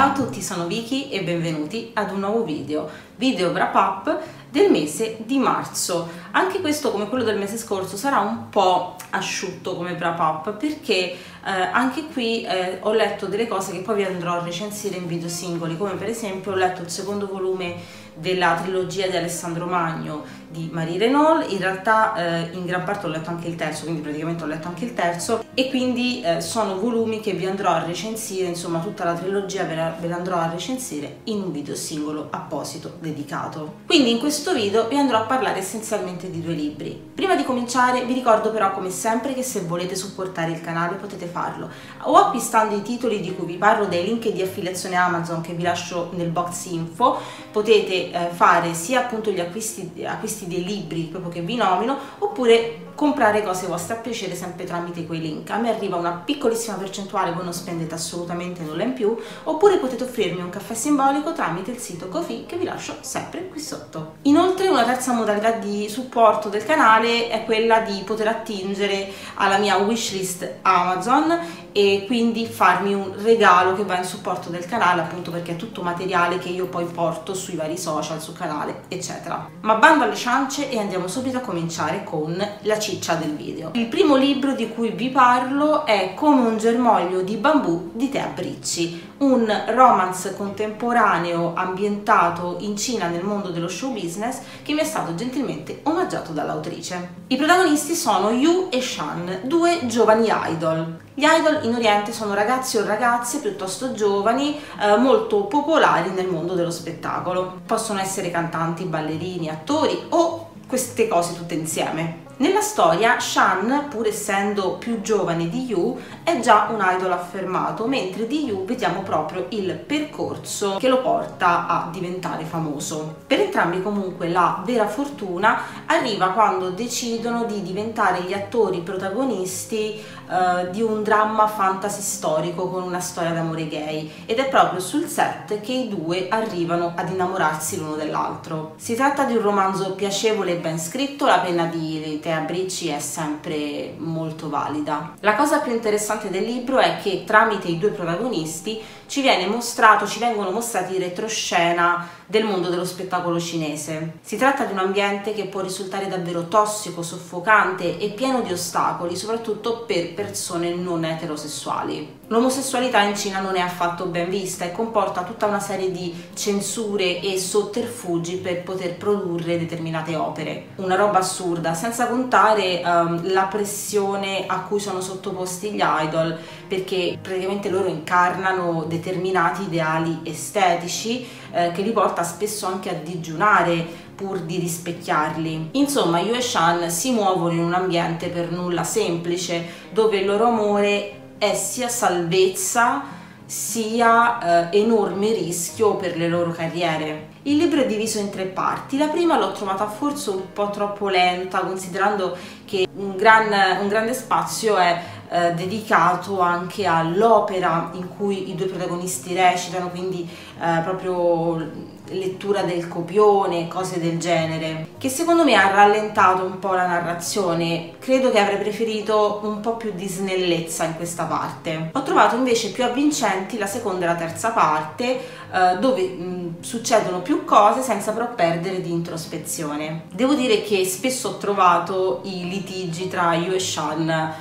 Ciao a tutti, sono Vicky e benvenuti ad un nuovo video, video wrap up del mese di marzo. Anche questo, come quello del mese scorso, sarà un po' asciutto come wrap up perché eh, anche qui eh, ho letto delle cose che poi vi andrò a recensire in video singoli, come per esempio ho letto il secondo volume della trilogia di Alessandro Magno di Marie Renault, in realtà eh, in gran parte ho letto anche il terzo, quindi praticamente ho letto anche il terzo e quindi eh, sono volumi che vi andrò a recensire, insomma tutta la trilogia ve la, ve la andrò a recensire in un video singolo apposito dedicato. Quindi in questo video vi andrò a parlare essenzialmente di due libri. Prima di cominciare vi ricordo però come sempre che se volete supportare il canale potete farlo o acquistando i titoli di cui vi parlo dai link di affiliazione Amazon che vi lascio nel box info, potete eh, fare sia appunto gli acquisti, acquisti dei libri proprio che vi nomino oppure comprare cose vostre a piacere sempre tramite quei link. A me arriva una piccolissima percentuale, voi non spendete assolutamente nulla in più, oppure potete offrirmi un caffè simbolico tramite il sito Kofi che vi lascio sempre qui sotto. Inoltre una terza modalità di supporto del canale è quella di poter attingere alla mia wishlist Amazon e quindi farmi un regalo che va in supporto del canale appunto perché è tutto materiale che io poi porto sui vari social, sul canale eccetera. Ma bando alle ciance e andiamo subito a cominciare con la ciccia del video. Il primo libro di cui vi parlo è Come un germoglio di bambù di Tea Bricci, un romance contemporaneo ambientato in Cina nel mondo dello show business che mi è stato gentilmente omaggiato dall'autrice. I protagonisti sono Yu e Shan, due giovani idol. Gli idol in Oriente sono ragazzi o ragazze piuttosto giovani, eh, molto popolari nel mondo dello spettacolo. Possono essere cantanti, ballerini, attori o queste cose tutte insieme. Nella storia Shan, pur essendo più giovane di Yu, è già un idol affermato, mentre di Yu vediamo proprio il percorso che lo porta a diventare famoso. Per entrambi comunque la vera fortuna arriva quando decidono di diventare gli attori protagonisti eh, di un dramma fantasy storico con una storia d'amore gay ed è proprio sul set che i due arrivano ad innamorarsi l'uno dell'altro. Si tratta di un romanzo piacevole e ben scritto, la penna di Tea Bricci è sempre molto valida. La cosa più interessante del libro è che tramite i due protagonisti ci viene mostrato, ci vengono mostrati retroscena del mondo dello spettacolo cinese. Si tratta di un ambiente che può risultare davvero tossico, soffocante e pieno di ostacoli, soprattutto per persone non eterosessuali. L'omosessualità in Cina non è affatto ben vista e comporta tutta una serie di censure e sotterfugi per poter produrre determinate opere. Una roba assurda, senza contare um, la pressione a cui sono sottoposti gli idol, perché praticamente loro incarnano determinati ideali estetici eh, che li porta spesso anche a digiunare pur di rispecchiarli. Insomma, Yu e Shan si muovono in un ambiente per nulla semplice, dove il loro amore è sia salvezza sia eh, enorme rischio per le loro carriere. Il libro è diviso in tre parti, la prima l'ho trovata forse un po' troppo lenta considerando che un, gran, un grande spazio è eh, dedicato anche all'opera in cui i due protagonisti recitano, quindi eh, proprio lettura del copione, cose del genere, che secondo me ha rallentato un po' la narrazione. Credo che avrei preferito un po' più di snellezza in questa parte. Ho trovato invece più avvincenti la seconda e la terza parte, eh, dove mh, succedono più cose senza però perdere di introspezione. Devo dire che spesso ho trovato i litigi tra Yu e Shan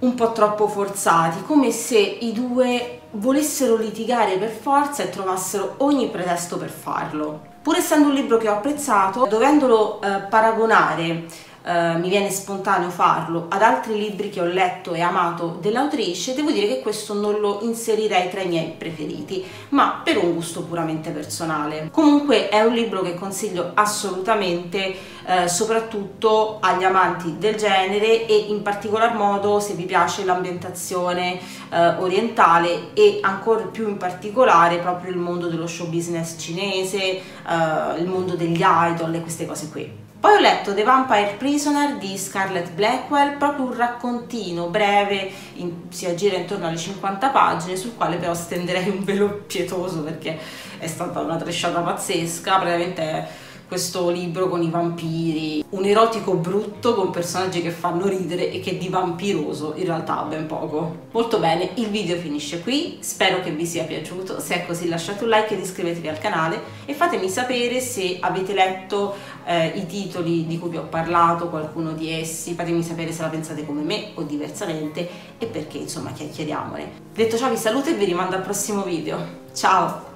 un po' troppo forzati, come se i due volessero litigare per forza e trovassero ogni pretesto per farlo. Pur essendo un libro che ho apprezzato, dovendolo eh, paragonare Uh, mi viene spontaneo farlo ad altri libri che ho letto e amato dell'autrice, devo dire che questo non lo inserirei tra i miei preferiti, ma per un gusto puramente personale. Comunque è un libro che consiglio assolutamente, uh, soprattutto agli amanti del genere e in particolar modo se vi piace l'ambientazione uh, orientale e ancora più in particolare proprio il mondo dello show business cinese, il mondo degli idol e queste cose qui. Poi ho letto The Vampire Prisoner di Scarlett Blackwell, proprio un raccontino breve, in, si aggira intorno alle 50 pagine, sul quale però stenderei un velo pietoso perché è stata una tresciata pazzesca, praticamente questo libro con i vampiri, un erotico brutto con personaggi che fanno ridere e che di vampiroso in realtà ha ben poco. Molto bene, il video finisce qui, spero che vi sia piaciuto, se è così lasciate un like ed iscrivetevi al canale e fatemi sapere se avete letto eh, i titoli di cui vi ho parlato, qualcuno di essi, fatemi sapere se la pensate come me o diversamente e perché insomma chiacchieriamone. Detto ciò vi saluto e vi rimando al prossimo video, ciao!